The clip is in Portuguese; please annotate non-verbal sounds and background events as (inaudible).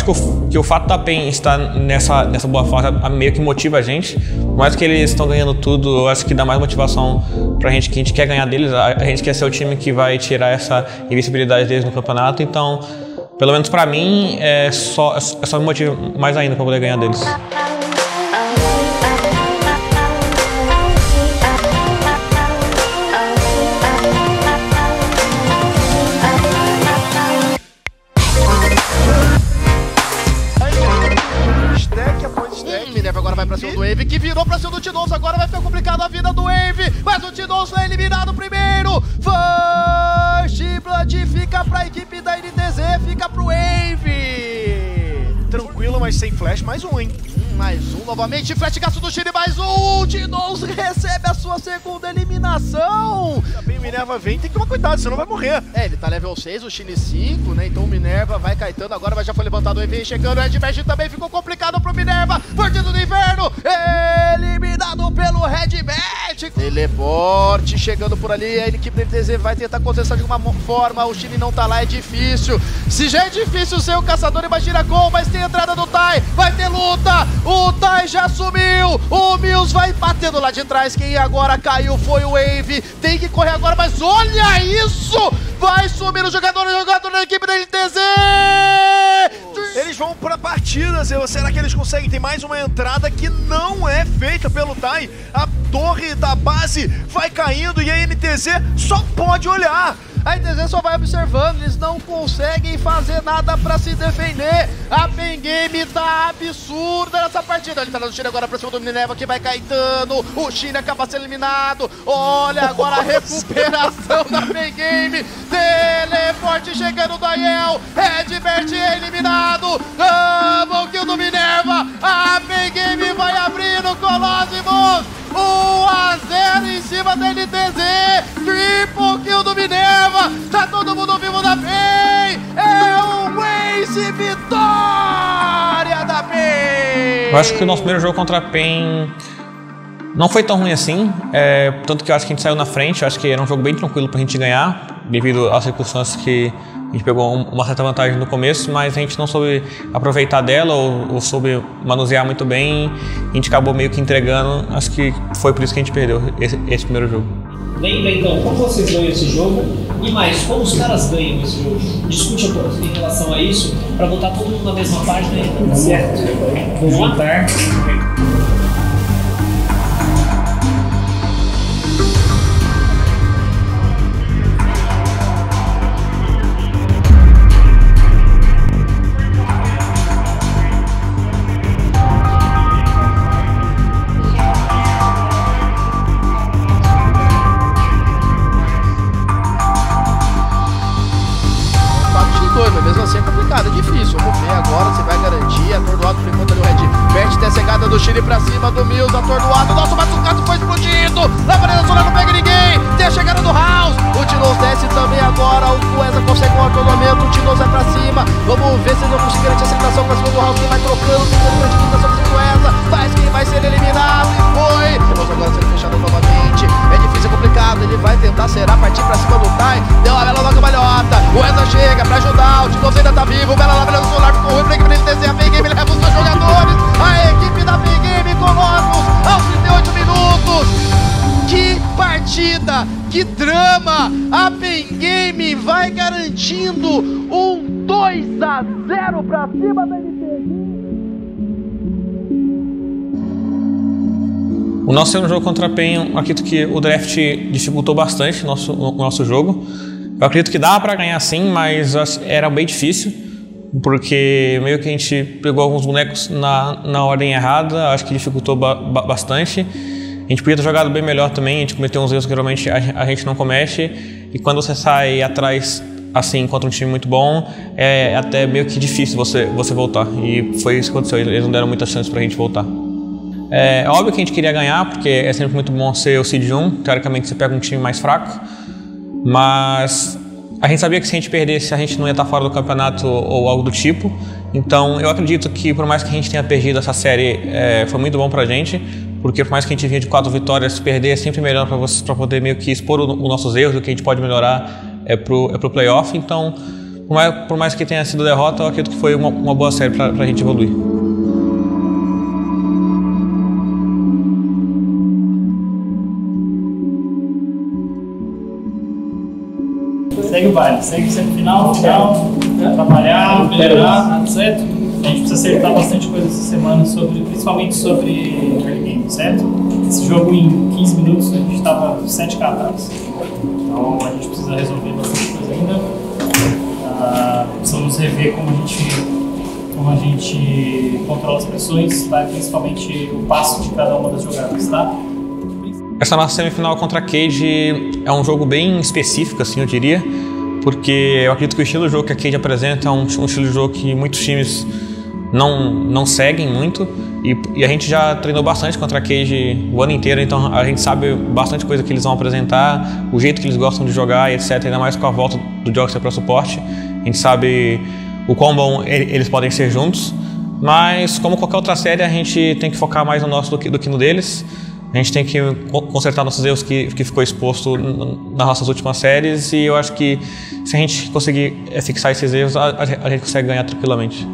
acho que o, que o fato da PEN estar nessa, nessa boa fase meio que motiva a gente. Mais que eles estão ganhando tudo, eu acho que dá mais motivação pra gente que a gente quer ganhar deles. A, a gente quer ser o time que vai tirar essa invencibilidade deles no campeonato. Então, pelo menos pra mim, é só, é só me motiva mais ainda pra poder ganhar deles. Wave que virou pra cima do Tinoso. Agora vai ficar complicado a vida do Wave. Mas o Tinoso é eliminado primeiro. First Blood fica pra equipe da NTZ, fica pro Wave. Tranquilo, mas sem flash, mais um, hein? Mais um novamente, flash gasto do Chile, mais um! Tinoz recebe a sua segunda eliminação! Minerva vem, tem que tomar cuidado, senão vai morrer. É, ele tá level 6, o Chile 5, né? Então o Minerva vai caetando, agora já foi levantado o EV chegando, o Red também ficou complicado pro Minerva, Partido do Inverno, eliminado pelo Red Match! Teleporte chegando por ali, a equipe do NTZ vai tentar contestar de alguma forma, o Chile não tá lá, é difícil. Se já é difícil ser o caçador, imagina como, mas tem entrada do Tai, vai ter luta! O Tai já sumiu. O Mills vai batendo lá de trás. Quem agora caiu foi o Wave. Tem que correr agora, mas olha isso! Vai sumir o jogador, o jogador da equipe da LTZ! Eles vão pra partida, será que eles conseguem? Tem mais uma entrada que não é feita pelo Tai. A torre da base vai caindo e a NTZ só pode olhar. A NTZ só vai observando, eles não conseguem fazer nada pra se defender. A Pen Game tá absurda nessa partida. Ele tá dando tiro agora pra cima do Minerva que vai Caetano. O China acaba sendo eliminado. Olha agora a (laughs) recuperação da Pen Game. Teleporte chegando do Aiel. Redbert eliminado. Double kill do Minerva. A Pen Game Eu acho que o nosso primeiro jogo contra a PEN não foi tão ruim assim. É, tanto que eu acho que a gente saiu na frente. Eu acho que era um jogo bem tranquilo pra gente ganhar, devido às circunstâncias que a gente pegou uma certa vantagem no começo, mas a gente não soube aproveitar dela ou, ou soube manusear muito bem. A gente acabou meio que entregando. Acho que foi por isso que a gente perdeu esse, esse primeiro jogo. Lembra então como vocês ganham esse jogo e mais, como os caras ganham esse jogo. Discute em relação a isso para botar todo mundo na mesma página e certo. Vamos voltar. Chile pra cima do Mills, atordoado. Nosso Matsukato foi explodido. Na Venezuela não pega ninguém. Tem a chegada do House. O Tinoz desce também agora. O Cuesa consegue um atordoamento. O Tinoz vai pra cima. Vamos ver se ele não conseguir a aceleração pra cima do House. Quem vai trocando. Tentando a alimentação com o Cuesa. Mas quem vai ser eliminado? E foi. Tinoz agora sendo fechado novamente. É difícil, é complicado. Ele vai tentar será partir pra cima do Tai. Deu a bela logo malhota. O Eza chega pra ajudar. O Tinoz ainda tá vivo. Bela no celular. Ficou ruim pra dele desenhar garantindo um 2 a 0 para cima da NTZ. O nosso segundo jogo contra a PEN, acredito que o draft dificultou bastante o nosso, o nosso jogo. Eu acredito que dava para ganhar sim, mas era bem difícil porque meio que a gente pegou alguns bonecos na, na ordem errada, acho que dificultou ba bastante. A gente podia ter jogado bem melhor também, a gente cometeu uns erros que geralmente a, a gente não comete. E quando você sai atrás assim contra um time muito bom, é até meio que difícil você, você voltar. E foi isso que aconteceu, eles não deram muita chance pra gente voltar. É óbvio que a gente queria ganhar, porque é sempre muito bom ser o Seed 1, teoricamente você pega um time mais fraco, mas a gente sabia que se a gente perdesse, a gente não ia estar fora do campeonato ou algo do tipo. Então, eu acredito que por mais que a gente tenha perdido essa série, é, foi muito bom pra gente, porque por mais que a gente vinha de quatro vitórias, perder é sempre melhor para vocês, para poder meio que expor os nossos erros, o que a gente pode melhorar é pro, é pro playoff. Então, por mais, por mais que tenha sido derrota, eu acredito que foi uma, uma boa série para a gente evoluir. Segue o baile, segue o semifinal, final, trabalhar, melhorar, certo? A gente precisa acertar bastante coisa essa semana, sobre, principalmente sobre early game, certo? Esse jogo em 15 minutos a gente estava 7 k atrás. Então a gente precisa resolver bastante coisa ainda. Uh, precisamos rever como a gente como a gente controla as pressões, tá? principalmente o passo de cada uma das jogadas, tá? Essa nossa semifinal contra a Cade é um jogo bem específico, assim, eu diria, porque eu acredito que o estilo de jogo que a Cade apresenta é um, um estilo de jogo que muitos times não, não seguem muito e, e, a gente já treinou bastante contra a Cage o ano inteiro, então a gente sabe bastante coisa que eles vão apresentar, o jeito que eles gostam de jogar, etc. Ainda mais com a volta do Jockster para suporte. A gente sabe o quão bom eles podem ser juntos, mas como qualquer outra série, a gente tem que focar mais no nosso do que, do que no deles. A gente tem que consertar nossos erros que, que ficou exposto nas nossas últimas séries e eu acho que se a gente conseguir fixar esses erros, a, a gente consegue ganhar tranquilamente.